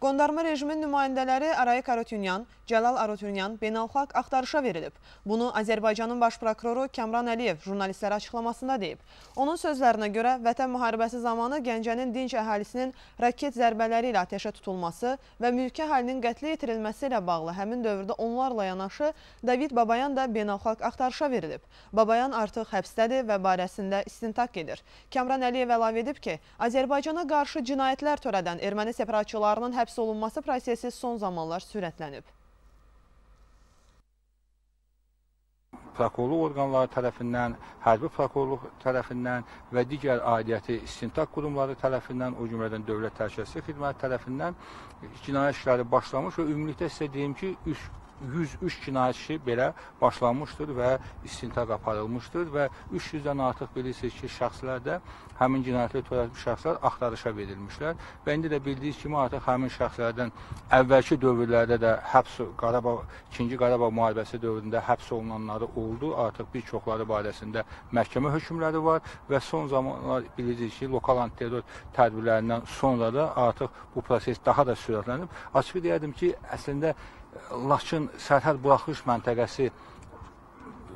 Qondarma rejimin nümayəndələri Arayik Arutyunyan, Cəlal Arutyunyan beynəlxalq axtarışa verilib. Bunu Azərbaycanın baş prokuroru Kəmran Əliyev jurnalistlərə açıqlamasında deyib. Onun sözlərinə görə vətən müharibəsi zamanı Gəncənin dinc əhalisinin raket zərbələri ilə ateşə tutulması və mülki əhalinin qətlə yetirilməsi ilə bağlı həmin dövrdə onlarla yanaşı David Babayan da beynəlxalq axtarışa verilib. Babayan artıq həbsdədir və barəsində istintaq gedir. Kəmran Əliyev əlavə edib ki, Azərbaycana qarşı cinayətlər törədən erməni separatçılarının həbs həbs olunması prosesi son zamanlar sürətlənib. prokurorluq orqanları tərəfindən, hərbi prokurorluq tərəfindən və digər aidiyyəti istintaq qurumları tərəfindən, o cümlədən Dövlət Təhlükəsizlik Xidməti tərəfindən cinayət işləri başlamış və ümumilikdə sizə deyim ki, 103 cinayət işi belə başlanmışdır və istintaq aparılmışdır və 300-dən artıq bilirsiniz ki, şəxslər də həmin cinayətləri törətmiş şəxslər axtarışa verilmişlər və indi də bildiyiniz kimi artıq həmin şəxslərdən əvvəlki dövrlərdə də həbs Qarabağ 2-ci Qarabağ müharibəsi dövründə həbs olunanları oldu. Artıq bir çoxları barəsində məhkəmə hökmləri var və son zamanlar bilirsiniz ki, lokal antiterror tədbirlərindən sonra da artıq bu proses daha da sürətlənib. Açıq deyərdim ki, əslində Laçın sərhəd buraxılış məntəqəsi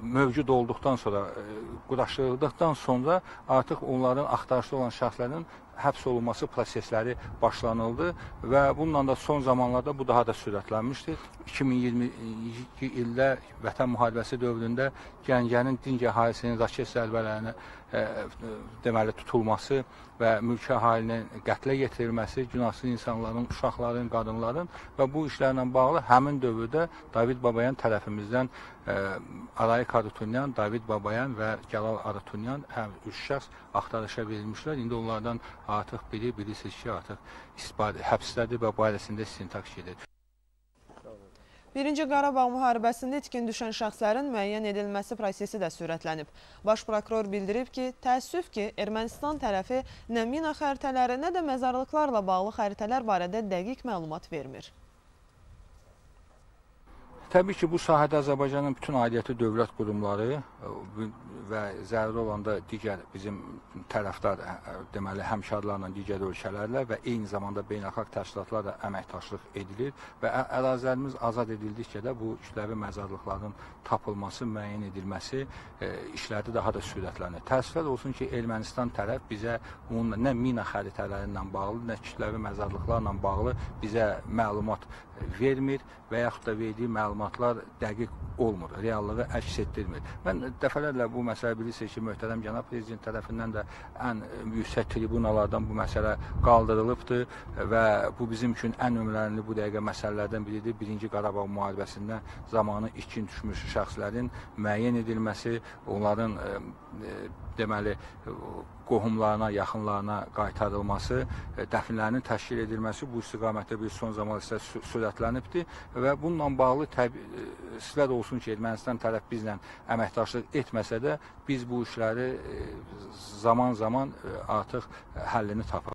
mövcud olduqdan sonra, e, quraşdırıldıqdan sonra artıq onların axtarışda olan şəxslərin həbs olunması prosesləri başlanıldı və bununla da son zamanlarda bu daha da sürətlənmişdir. 2022 ildə Vətən müharibəsi dövründə Gəncənin dinc əhalisinin raket zərbələrinə e, deməli tutulması və mülki əhalinin qətlə yetirilməsi, günahsız insanların, uşaqların, qadınların və bu işlərlə bağlı həmin dövrdə David Babayan tərəfimizdən ə, Arayik Arutunyan, David Babayan və Cəlal Arutunyan həm üç şəxs axtarışa verilmişlər. İndi onlardan artıq biri bilirsiniz ki, artıq istifadə həbsdədir və barəsində istintaq gedir. Birinci Qarabağ müharibəsində itkin düşən şəxslərin müəyyən edilməsi prosesi də sürətlənib. Baş prokuror bildirib ki, təəssüf ki, Ermənistan tərəfi nə mina xəritələri, nə də məzarlıqlarla bağlı xəritələr barədə dəqiq məlumat vermir. Təbii ki, bu sahədə Azərbaycanın bütün aidiyyəti dövlət qurumları e, və zəruri olanda digər bizim tərəfdar e, deməli həmkarlarla digər ölkələrlə və eyni zamanda beynəlxalq təşkilatlarla əməkdaşlıq edilir və ərazilərimiz azad edildikcə də bu kütləvi məzarlıqların tapılması, müəyyən edilməsi e, işləri daha da sürətlənir. Təəssüflər olsun ki, Ermənistan tərəf bizə onunla nə mina xəritələri ilə bağlı, nə kütləvi məzarlıqlarla bağlı bizə məlumat vermir və yaxud da verdiyi məlumatlar dəqiq olmur, reallığı əks etdirmir. Mən dəfələrlə bu məsələ bilirsiniz ki, möhtərəm cənab prezident tərəfindən də ən yüksək tribunalardan bu məsələ qaldırılıbdır və bu bizim üçün ən önəmli bu dəqiqə məsələlərdən biridir. Birinci Qarabağ müharibəsində zamanı itkin düşmüş şəxslərin müəyyən edilməsi, onların ə, ə, deməli qohumlarına, yaxınlarına qaytarılması, dəfinlərinin təşkil edilməsi bu istiqamətdə bir son zaman isə sürətlənibdir və bununla bağlı təbii olsun ki, Ermənistan tərəf bizlə əməkdaşlıq etməsə də biz bu işləri zaman-zaman artıq həllini tapırıq.